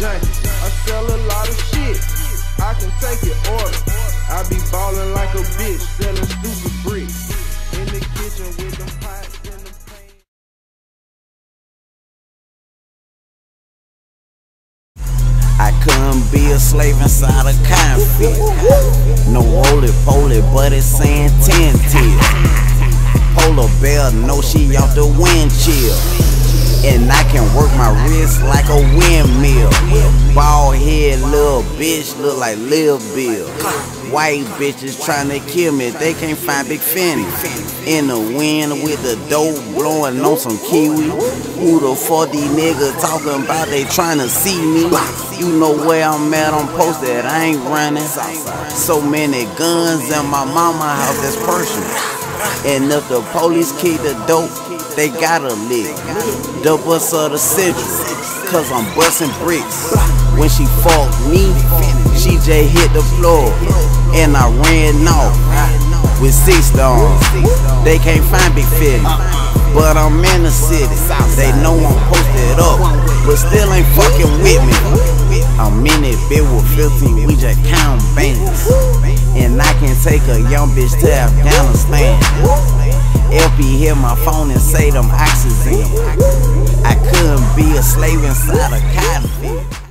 junkies. I sell a lot of shit. I can take it order. I be ballin' like a bitch, selling stupid bricks. In the kitchen with them pots and the paint. I couldn't be a slave inside a conflict. No roly poly, but it's saying 10 tears. Polar bear, know she off the wind chill. And I can work my wrist like a bitch look like Lil Bill. White bitches trying to kill me, they can't find Big Fanny. In the wind with the dope blowing on some kiwi. Who the fuck these niggas talking about? They trying to see me. You know where I'm at, I'm posted, I ain't running. So many guns in my mama house, that's personal. And if the police keep the dope, they gotta live. The bus of the century, cause I'm busting bricks. When she fucked me, she just hit the floor. And I ran off with six dogs. They can't find Big Fitty, but I'm in the city. They know I'm posted up, but still ain't fucking with me. I'm in it, bit with 15, we just count bands. And I can take a young bitch to Afghanistan. LP hit my phone and say them oxygen. I couldn't be a slave inside a cotton